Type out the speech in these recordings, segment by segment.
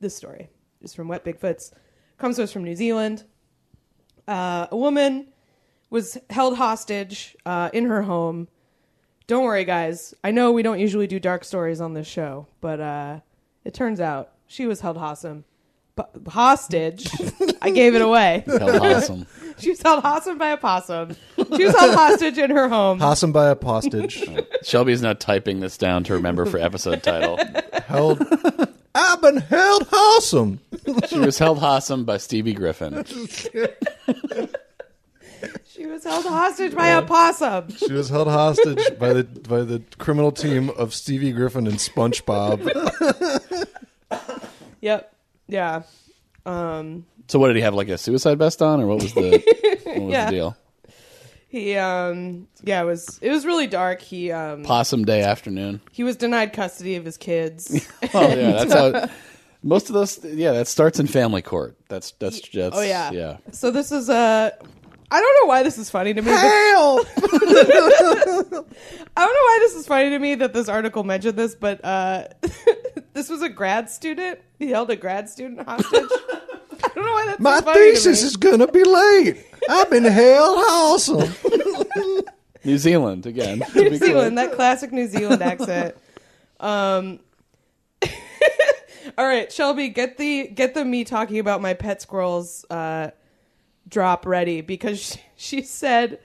this story is from Wet Bigfoots. Comes to us from New Zealand. Uh, a woman was held hostage uh, in her home. Don't worry, guys. I know we don't usually do dark stories on this show, but uh, it turns out she was held hostage. Hostage. I gave it away. Hell, awesome. She was held hostage by a possum. She was held hostage in her home. Possum by a postage. Shelby's now typing this down to remember for episode title. held. I've been held awesome. She was held hostage by Stevie Griffin. She was held hostage by a possum. She was held hostage by the by the criminal team of Stevie Griffin and SpongeBob. Yep. Yeah. Um, So what did he have like a suicide vest on, or what was the what was Yeah. the deal? He um yeah, it was it was really dark. He um Possum Day afternoon. he was denied custody of his kids. Oh yeah, that's how. Most of those, yeah, that starts in family court. That's that's just. oh yeah. yeah. So this is uh I don't know why this is funny to me. but- I don't know why this is funny to me that this article mentioned this, but uh, this was a grad student. He held a grad student hostage. I don't know why that's My so funny to thesis me. is gonna be late. I've been held awesome. New Zealand again. New. Zealand, that classic New Zealand accent. Um, all right, Shelby, get the get the me talking about my pet squirrels uh, drop ready because she, she said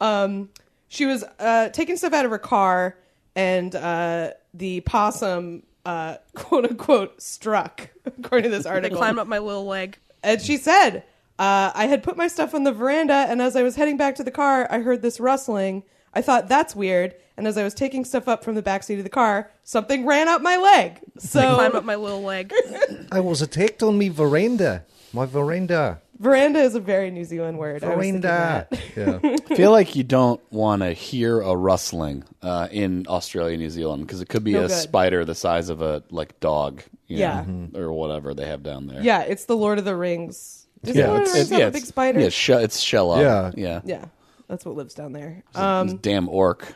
um, she was uh, taking stuff out of her car and uh, the possum uh, quote unquote struck according to this I article. climbed up my little leg. And she said, uh, I had put my stuff on the veranda, and as I was heading back to the car, I heard this rustling. I thought that's weird. And as I was taking stuff up from the back seat of the car, something ran up my leg. So Climb So up my little leg. I was attacked on me veranda. My veranda. veranda is a very New Zealand word. I Veranda. that. Yeah. I feel like you don't want to hear a rustling uh, in Australia, New Zealand, because it could be No a good. spider the size of a like dog, you Yeah. know, or whatever they have down there. Yeah, it's the Lord of the Rings. Does Yeah, the Lord it's- yeah, a big spider? Yeah, she, it's shell up. Yeah. yeah. Yeah, that's what lives down there. This Um, damn orc.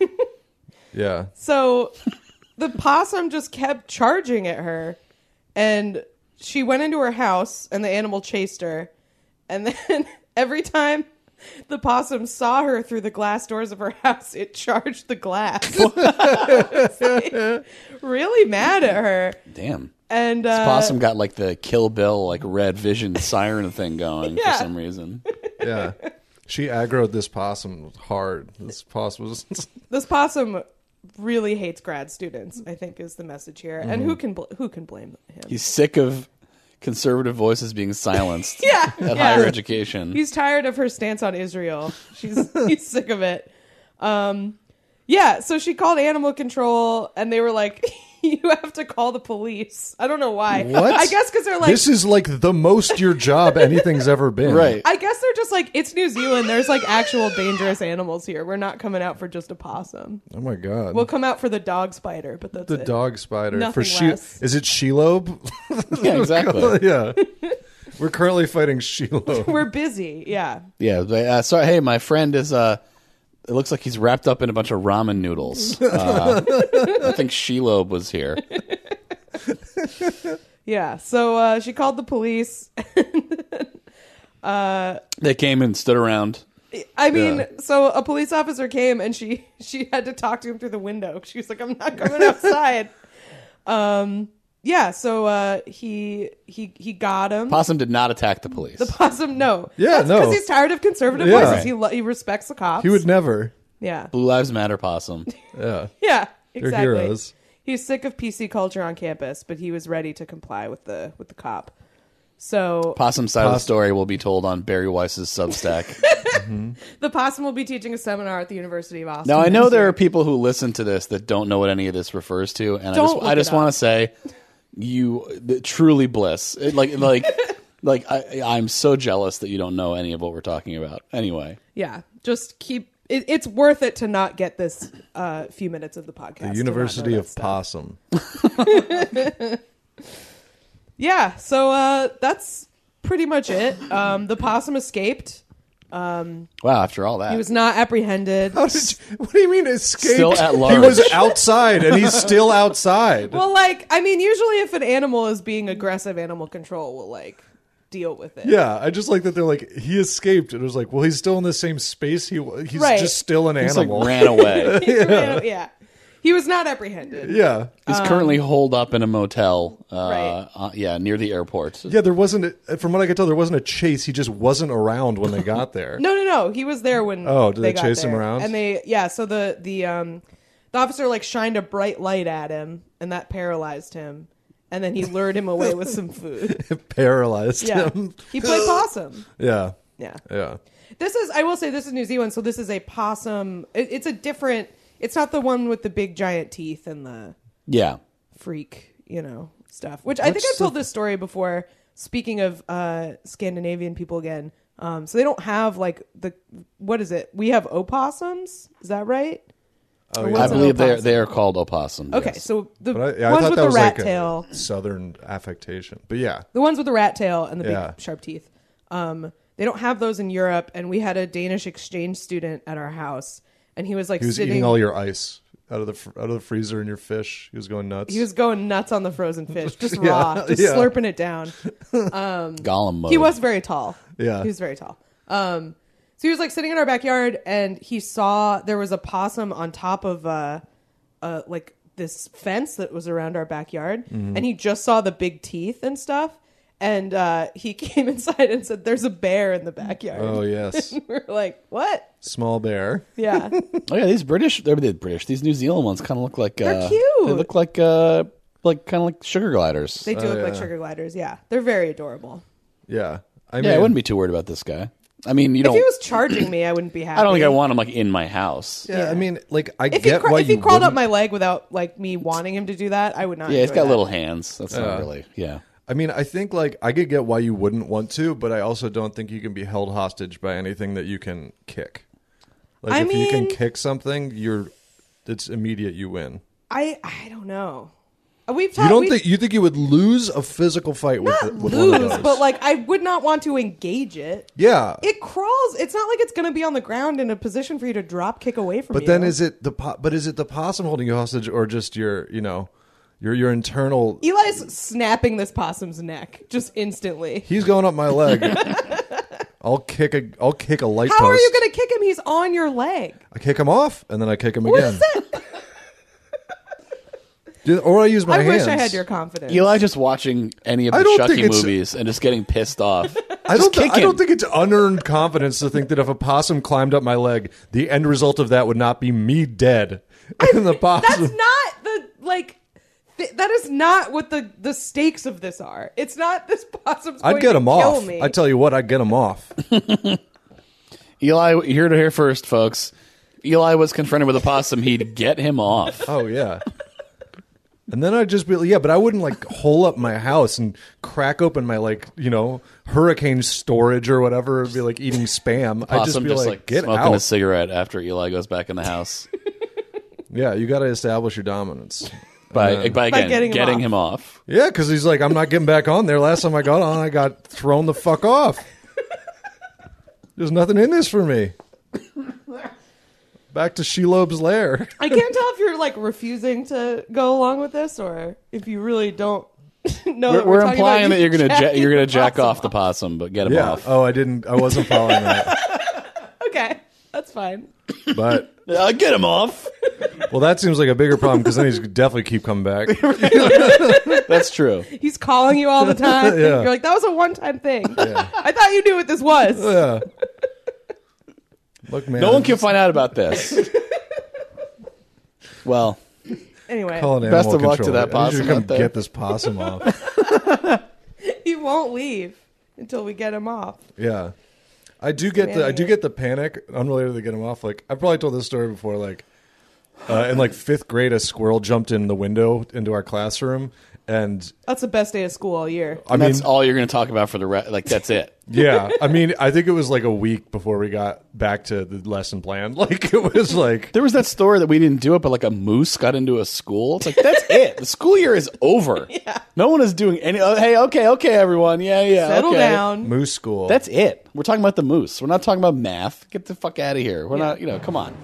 Yeah. So the possum just kept charging at her, and she went into her house, and the animal chased her. And then every time the possum saw her through the glass doors of her house, it charged the glass. Like, really mad at her. Damn. And uh, Possum got like the Kill Bill like red vision siren thing going Yeah. for some reason. Yeah. She aggroed this possum hard. This possum was. this possum really hates grad students. I think is the message here. And Mm-hmm. who can bl- who can blame him? He's sick of conservative voices being silenced yeah, at yeah. higher education. He's tired of her stance on Israel. She's he's sick of it. Um, yeah, so she called animal control, and they were like, "You have to call the police." I don't know why. What? I guess because they're like, this is like the most your job anything's ever been. right. I guess they're just like, it's New Zealand. There's like actual dangerous animals here. We're not coming out for just a possum. Oh my god. We'll come out for the dog spider, but that's the it. dog spider Nothing for she less. is it Shelob? yeah, exactly. yeah. We're currently fighting Shelob. We're busy. Yeah. Yeah. But, uh, sorry. Hey, my friend is. Uh, it looks like he's wrapped up in a bunch of ramen noodles. Uh, I think Shelob was here. Yeah. So uh, she called the police. They came and stood around. I mean, Yeah. so a police officer came and she she had to talk to him through the window. She was like, "I'm not coming outside." um, yeah. So uh, he he he got him. Possum did not attack the police. the possum, no. Yeah, no. because he's tired of conservative Yeah. voices. He lo- he respects the cops. He would never. Yeah, Blue Lives Matter possum. Yeah. yeah, They're exactly. heroes. He's sick of PC culture on campus, but he was ready to comply with the with the cop. So Possum side of the story will be told on Bari Weiss's Substack. the possum will be teaching a seminar at the University of Austin. now I know there are people who listen to this that don't know what any of this refers to, and I Don't just look I just it up. want to say, you th- truly bliss. It, like like like I, I'm so jealous that you don't know any of what we're talking about. Anyway, yeah, just keep. It, it's worth it to not get this uh, few minutes of the podcast. The University of stuff. Possum. Yeah, so uh, that's pretty much it. Um, the possum escaped. Wow, after all that. He was not apprehended. How did you- what do you mean escaped? Still at large. He was outside, and he's still outside. Well, like, I mean, usually if an animal is being aggressive, animal control will like deal with it. yeah, I just like that they're like he escaped. and It was like, well, he's still in the same space. He wa- he's Right. just still an He's like animal. ran away. yeah. yeah. He was not apprehended. yeah, He's currently holed up in a motel. Uh, Right. uh, yeah, near the airport. yeah. There wasn't, a, from what I could tell, there wasn't a chase. He just wasn't around when they got there. No, no, no. He was there when. Oh, did they got chase him there. around? And they, yeah. So the the um, the officer like shined a bright light at him, and that paralyzed him. And then he lured him away with some food. Paralyzed Yeah, him. he played possum. Yeah, Yeah. yeah. This is, I will say, this is New Zealand, so this is a possum. It, it's a different. It's not the one with the big giant teeth and the Yeah. freak, you know, stuff. Which I think I've told this story before. Speaking of uh, Scandinavian people again, um, so they don't have like the what is it? We have opossums. Is that right? Oh, yeah. I believe they opossum? they are called opossums. Okay, yes. so the I, yeah, I ones thought with that the was rat like tail, a southern affectation. But yeah, the ones with the rat tail and the Yeah. big sharp teeth, um, they don't have those in Europe. And we had a Danish exchange student at our house, and he was like he was sitting. eating all your ice out of the fr- out of the freezer and your fish. He was going nuts. he was going nuts on the frozen fish, just Yeah, raw, just yeah. slurping it down. Gollum mode. He was very tall. Yeah. he was very tall. Um, so he was like sitting in our backyard, and he saw there was a possum on top of uh, uh, like this fence that was around our backyard, Mm-hmm. and he just saw the big teeth and stuff. And uh, he came inside and said, "There's a bear in the backyard." oh yes, We're like, "What?" small bear. Yeah, Oh yeah, these British, they're the British. These New Zealand ones kind of look like They're uh, cute. They look like uh, like kind of like sugar gliders. they do Oh, look like yeah. sugar gliders. Yeah, they're very adorable. Yeah, I yeah, I wouldn't be too worried about this guy. I mean, you If don't. he was charging me, I wouldn't be happy. I don't think I want him like in my house. Yeah, Yeah. I mean, like I If he, get cra- why if he you crawled up wouldn't- my leg without like me wanting him to do that, I would not. Yeah, he's enjoy got that. little hands. That's Yeah. not really. Yeah. I mean, I think like I could get why you wouldn't want to, but I also don't think you can be held hostage by anything that you can kick. Like I if you can kick something, you're it's immediate. You win. I I don't know. Uh, We've talked, You don't we think you think you would lose a physical fight with not with lose, but like I would not want to engage it. yeah. It crawls. It's not like it's going to be on the ground in a position for you to drop kick away from. but you. then is it the po- but is it the possum holding you hostage or just your you know your your internal? Eli's snapping this possum's neck just instantly. He's going up my leg. I'll kick a I'll kick a light How post. are you going to kick him? He's on your leg. I kick him off and then I kick him What again. is that? Do- Or I use my I hands. wish I had your confidence. Eli just watching any of I the don't think Chucky it's- movies and just getting pissed off. I don't. Th- kick I don't think it's unearned confidence to think that if a possum climbed up my leg, the end result of that would not be me dead. And the possum. That's possum. not the like. Th- that is not what the the stakes of this are. It's not this possum's. I'd going get to him kill off. Me. I tell you what, I'd get him off. Eli, you heard it here first, folks. Eli was confronted with a possum. He'd get him off. Oh yeah. And then I'd just be yeah, but I wouldn't like hole up my house and crack open my like you know hurricane storage or whatever. and be like eating spam. I'd just Possum be just, like, like get smoking out. a cigarette after Eli goes back in the house yeah, you got to establish your dominance. By then- by again getting getting, him him off. Yeah, because he's like, I'm not getting back on there. Last time I got on, I got thrown the fuck off. There's nothing in this for me. Back to Shelob's lair. I can't tell if you're like refusing to go along with this or if you really don't know. We're, that we're talking implying about that you're gonna ja- you're gonna jack possum off the possum, but get him Yeah. off. Oh, I didn't. I wasn't following that. Okay, that's fine. But Uh, get him off. well, that seems like a bigger problem because then he's definitely keep coming back. That's true. He's calling you all the time. Yeah. You're like, that was a one time thing. I thought you knew what this was. Yeah. Look, man. No one can find out about this. Well, Anyway, Call an Best animal of luck to control. that I need you possum come out there. get this possum off. he won't leave until we get him off. Yeah, I do get the I do get the panic unrelated to get him off. Like I probably told this story before. Like uh, in like fifth grade, a squirrel jumped in the window into our classroom, and That's the best day of school all year. I and mean, that's all you're gonna talk about for the rest. Like that's it. Yeah, I mean, I think it was like a week before we got back to the lesson plan. Like it was like There was that story that we didn't do it, but like a moose got into a school. It's like that's it. The school year is over. Yeah. No one is doing any. Oh, hey, okay, okay, everyone. Yeah, yeah. Settle okay. down. moose school. That's it. We're talking about the moose. We're not talking about math. Get the fuck out of here. We're Yeah. not. You know, come on.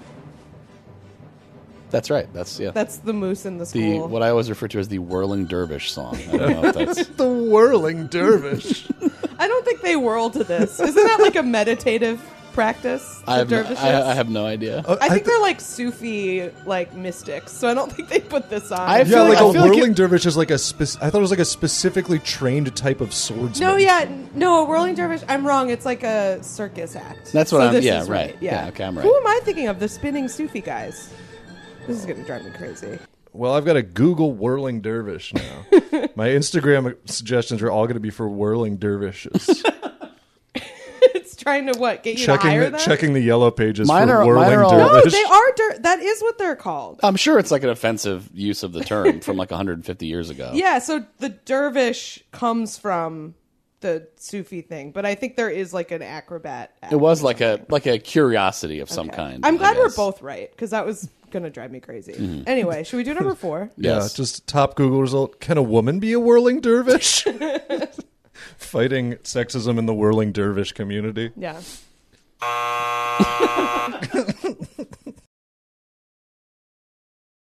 That's right. That's yeah. That's the moose in the the school. what I always refer to as the whirling dervish song. I don't know if that's. the whirling dervish. I they whirl to this. Isn't that like a meditative practice? I have, no. I, I have no idea. Uh, I think th- they're like Sufi like mystics, so I don't think they put this on. I yeah, feel like like- I a feel like whirling it- dervish is like a. Spec- I thought it was like a specifically trained type of swordsman. no, yeah, no, a whirling dervish. I'm wrong. It's like a circus act. That's what So I'm- this yeah, is right. Yeah. Yeah, okay, I'm right. Who am I thinking of? The spinning Sufi guys. This is gonna drive me crazy. Well, I've got to Google whirling dervish now. My Instagram suggestions are all going to be for whirling dervishes. it's trying to what get you to checking hire the, them. checking the yellow pages Mine for are- whirling mine are all- no, they are. Der- that is what they're called. I'm sure it's like an offensive use of the term from like 150 years ago. Yeah, so the dervish comes from the Sufi thing, but I think there is like an acrobat. It was like a like a curiosity of some Okay. kind. I'm glad we're. Both right because that was gonna drive me crazy. Mm-hmm. Anyway, should we do number four? Yeah, Yes. just top Google result. Can a woman be a whirling dervish? Fighting sexism in the whirling dervish community. Yeah.